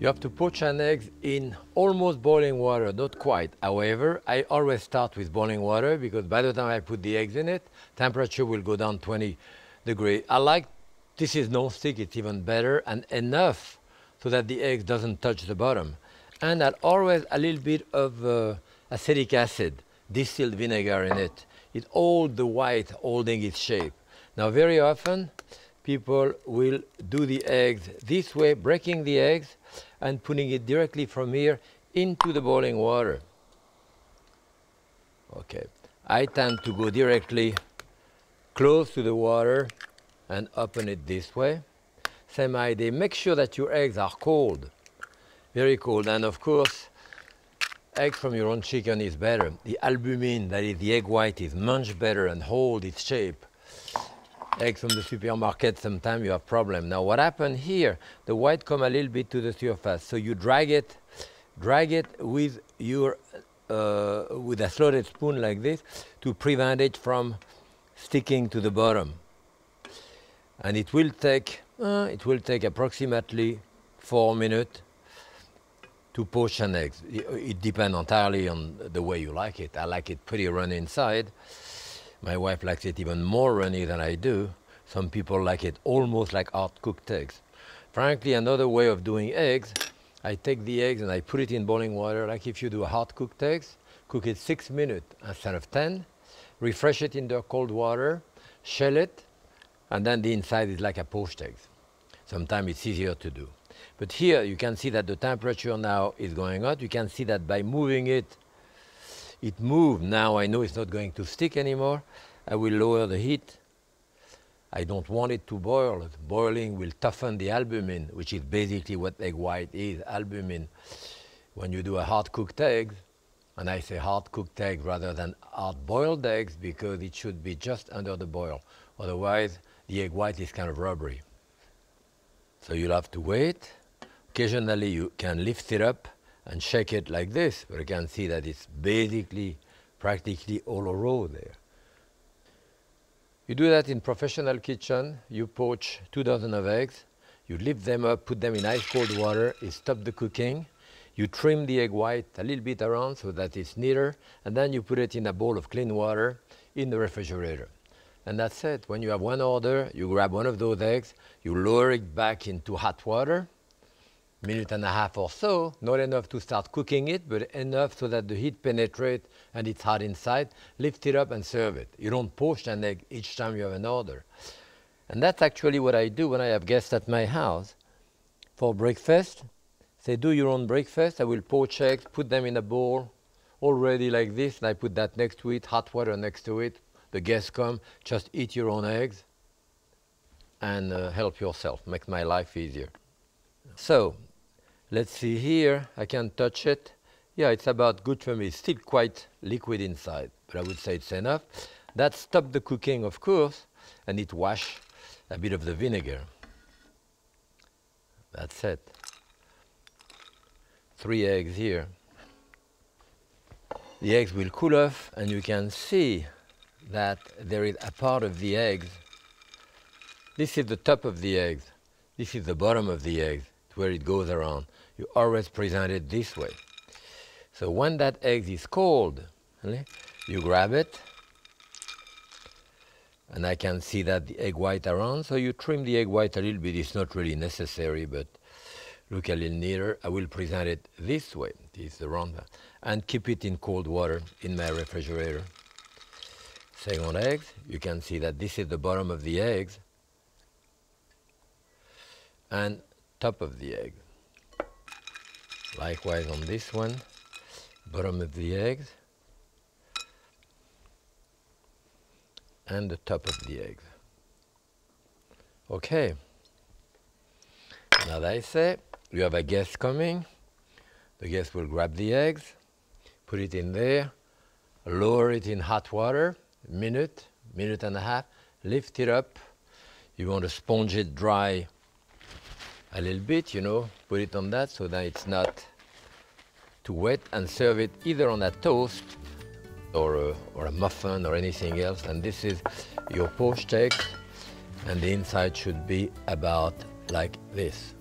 You have to poach an egg in almost boiling water, not quite. However, I always start with boiling water because by the time I put the eggs in it, temperature will go down 20 degrees. I like this is non-stick, it's even better and enough so that the egg doesn't touch the bottom. And I always a little bit of uh, acetic acid, distilled vinegar in it. It holds the white holding its shape. Now very often people will do the eggs this way, breaking the eggs and putting it directly from here into the boiling water. Okay, I tend to go directly close to the water and open it this way. Same idea, make sure that your eggs are cold, very cold. And of course, egg from your own chicken is better. The albumin, that is the egg white, is much better and hold its shape eggs from the supermarket, sometimes you have problem. Now what happened here, the white come a little bit to the surface. So you drag it, drag it with your, uh, with a slotted spoon like this to prevent it from sticking to the bottom. And it will take, uh, it will take approximately four minutes to poach an egg. It, depends entirely on the way you like it. I like it pretty runny inside. My wife likes it even more runny than I do. Some people like it almost like hard cooked eggs. Frankly, another way of doing eggs, I take the eggs and I put it in boiling water, like if you do a hard cooked eggs, cook it six minutes instead of 10, refresh it in the cold water, shell it, and then the inside is like a poached egg. Sometimes it's easier to do. But here you can see that the temperature now is going up. You can see that by moving it it moved. Now I know it's not going to stick anymore. I will lower the heat. I don't want it to boil. Boiling will toughen the albumin, which is basically what egg white is, albumin. When you do a hard-cooked egg, and I say hard-cooked egg rather than hard-boiled eggs because it should be just under the boil. Otherwise, the egg white is kind of rubbery. So you'll have to wait. Occasionally you can lift it up and shake it like this, but you can see that it's basically practically all a row there. You do that in professional kitchen, you poach two dozen of eggs, you lift them up, put them in ice cold water, you stop the cooking, you trim the egg white a little bit around so that it's neater, and then you put it in a bowl of clean water in the refrigerator. And that's it. When you have one order, you grab one of those eggs, you lower it back into hot water, minute and a half or so, not enough to start cooking it, but enough so that the heat penetrates and it's hot inside. Lift it up and serve it. You don't poach an egg each time you have an order. And that's actually what I do when I have guests at my house. For breakfast, say do your own breakfast. I will poach eggs, put them in a bowl, already like this, and I put that next to it, hot water next to it. The guests come, just eat your own eggs and uh, help yourself, make my life easier. So Let's see here, I can touch it. Yeah, it's about good for me. It's still quite liquid inside, but I would say it's enough. That stopped the cooking, of course, and it wash a bit of the vinegar. That's it. Three eggs here. The eggs will cool off, and you can see that there is a part of the eggs. This is the top of the eggs. This is the bottom of the eggs, where it goes around you always present it this way. So when that egg is cold, you grab it, and I can see that the egg white around, so you trim the egg white a little bit. It's not really necessary, but look a little nearer. I will present it this way, this is the round one, and keep it in cold water in my refrigerator. Second eggs, you can see that this is the bottom of the eggs and top of the egg. Likewise on this one, bottom of the eggs and the top of the eggs. Okay. Now I say, you have a guest coming. The guest will grab the eggs, put it in there, lower it in hot water, minute, minute and a half, lift it up. You want to sponge it dry a little bit, you know, put it on that so that it's not too wet and serve it either on a toast or a, or a muffin or anything else. And this is your poached egg and the inside should be about like this.